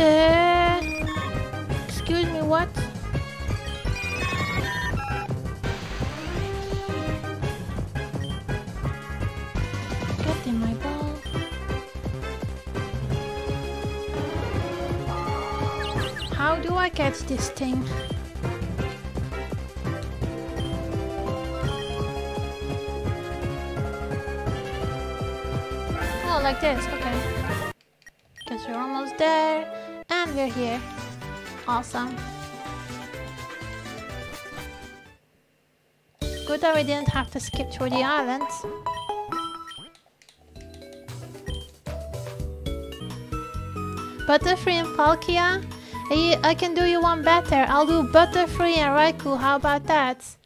Uh, excuse me, what? Get in my ball. How do I catch this thing? Oh, like this, okay. Guess we're almost there. And we're here. Awesome. Good that we didn't have to skip through the islands. Butterfree and Palkia? I, I can do you one better. I'll do Butterfree and Raikou. How about that?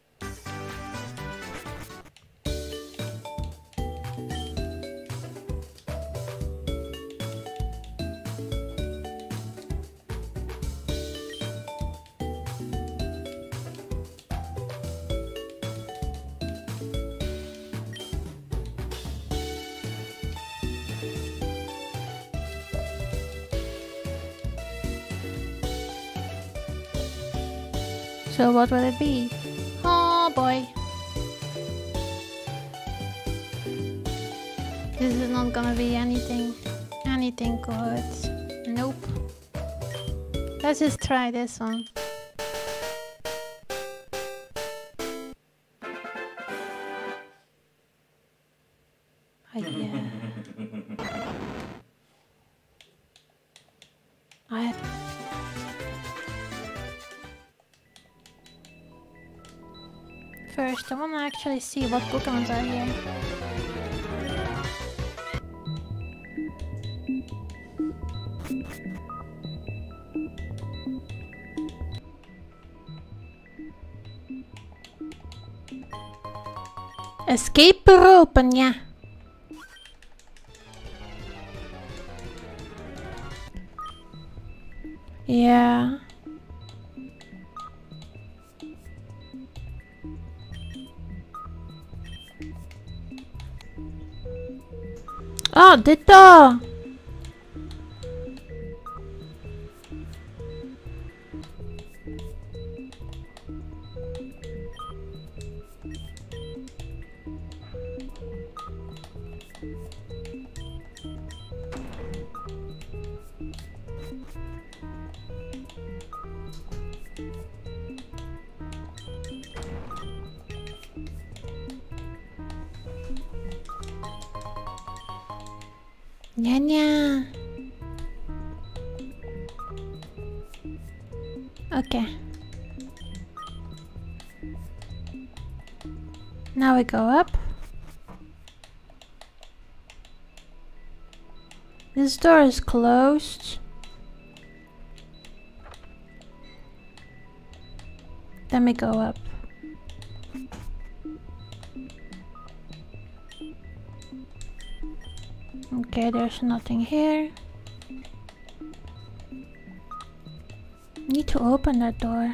So what will it be? Oh boy. This is not gonna be anything, anything good. Nope. Let's just try this one. Oh, yeah. First, I wanna actually see what Pokemons are here. Escape yeah. Yeah. Oh, Ditto! Nyanya. Okay. Now we go up. This door is closed. Then we go up. Okay, there's nothing here. Need to open that door.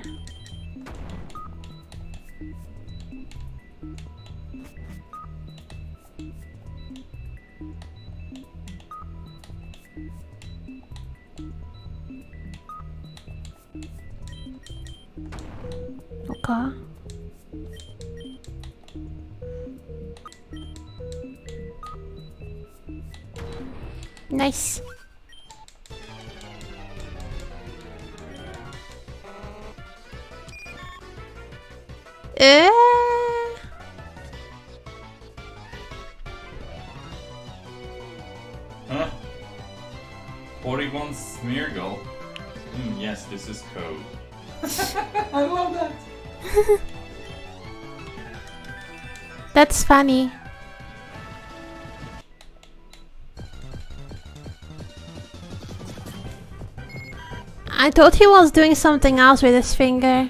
Okay. Nice. Eh? Huh? Porygon Smeargle. Hmm, yes, this is code. I love that. That's funny. I thought he was doing something else with his finger.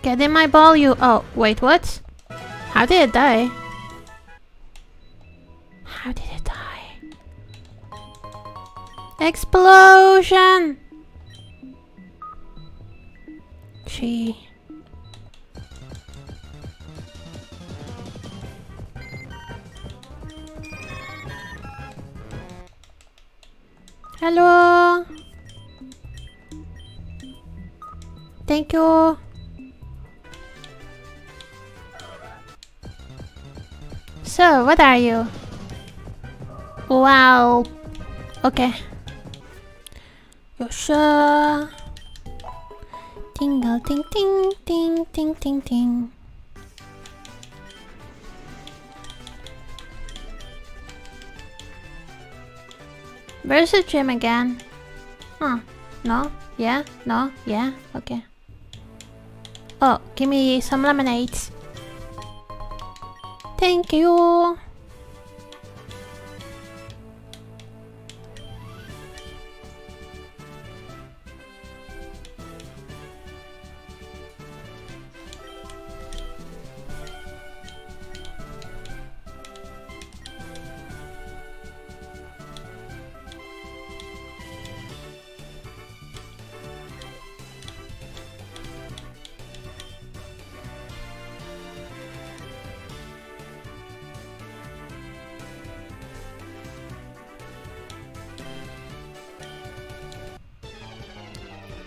Get in my ball, you- oh, wait, what? How did it die? How did it die? Explosion! Hello. Thank you. So, what are you? Wow. Okay. You sure? Tingle ting ting ting ting ting ting. Where's the gym again? Huh. No? Yeah? No? Yeah? Okay. Oh, give me some lemonade. Thank you.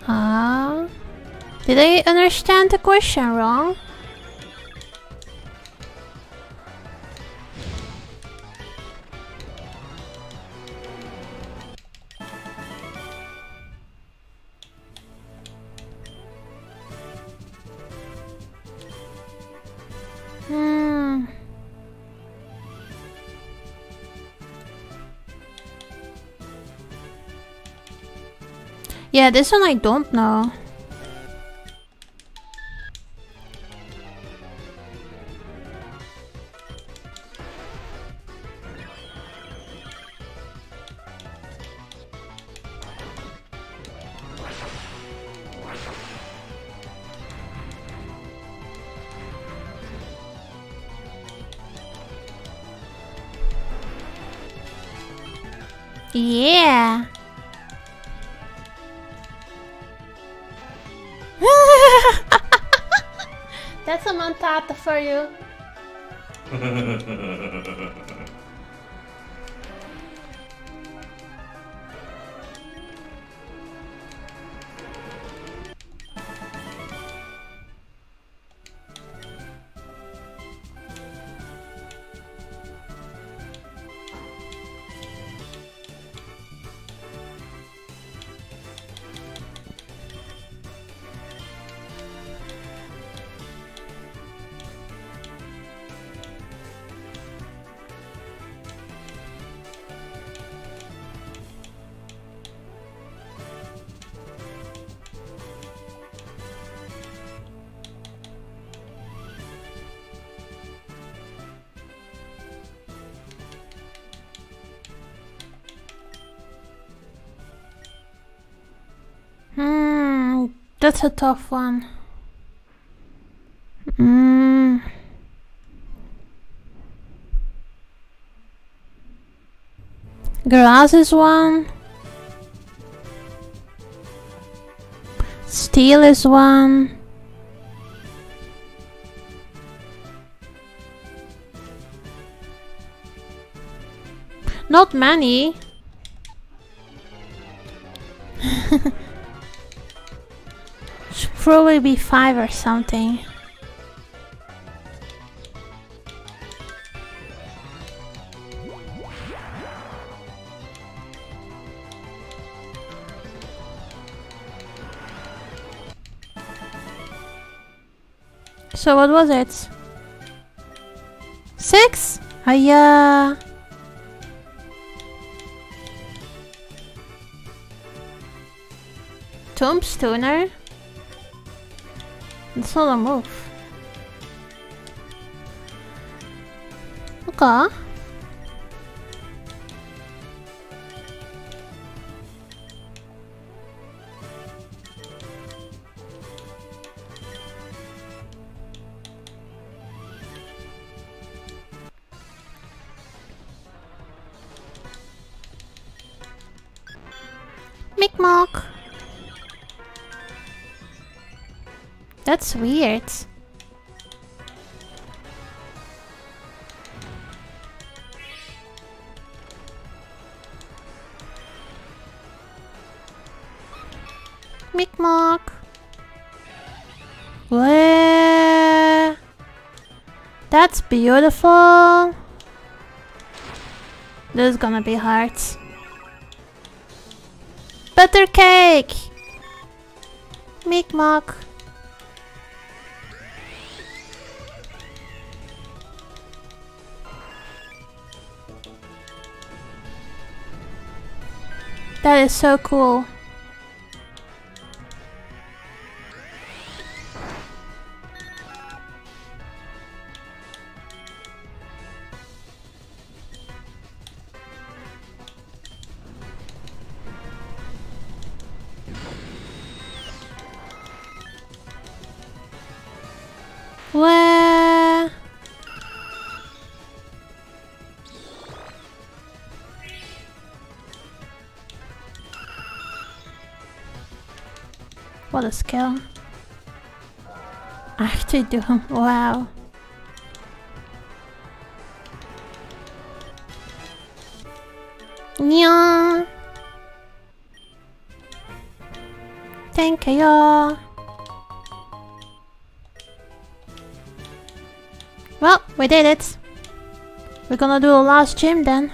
Ah, did I understand the question wrong? Hmm. Yeah, this one I don't know. Yeah. That's a montata for you. that's a tough one. Hmm. Grass is one. Steel is one. Not many. Should probably be five or something. So what was it? Six? Hiya! Tombstoner? That's not a move. Okay. Mi'kmaq. That's weird. Mi'kmaq. Where? That's beautiful. This is gonna be hard. Butter cake! Mi'kmaq. That is so cool. Where? What a skill. I actually do. him. Wow. Yeah. Thank you. Well, we did it. We're gonna do a last gym then,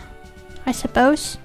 I suppose.